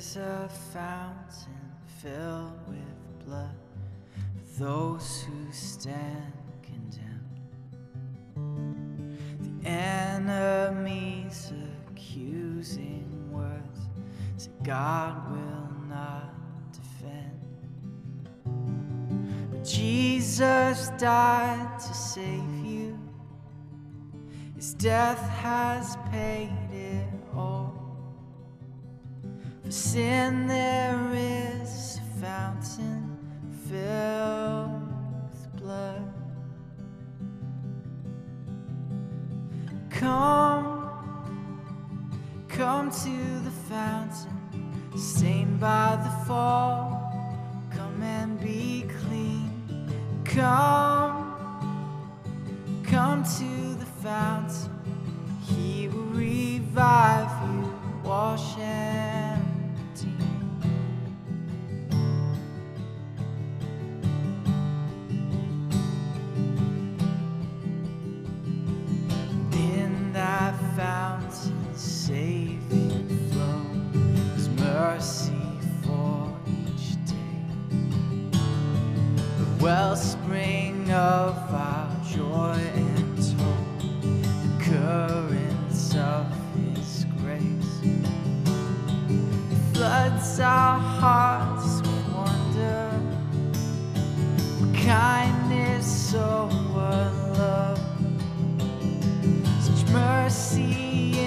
is a fountain filled with blood for those who stand condemned. The enemy's accusing words God will not defend. But Jesus died to save you. His death has paid it. Sin there is a fountain filled with blood. Come, come to the fountain, stained by the fall. Come and be clean. Come, come to the fountain. Joy and hope, the currents of His grace, floods our hearts with wonder, with kindness, what love. Such mercy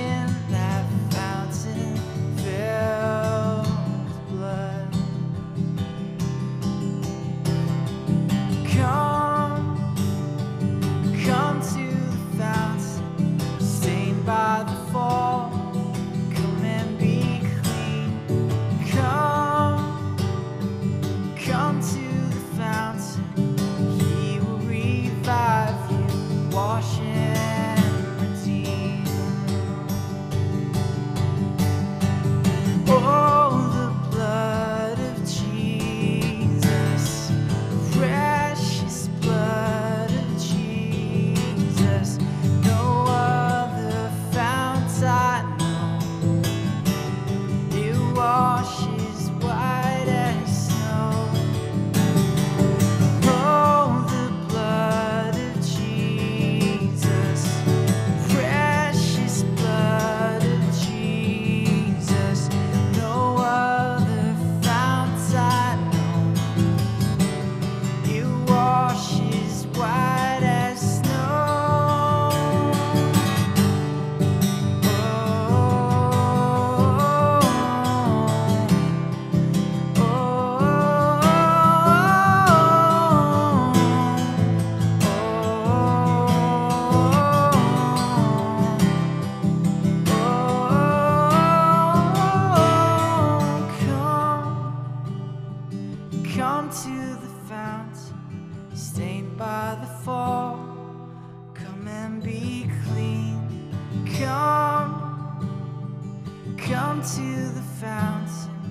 by the fall. Come and be clean. Come, come to the fountain.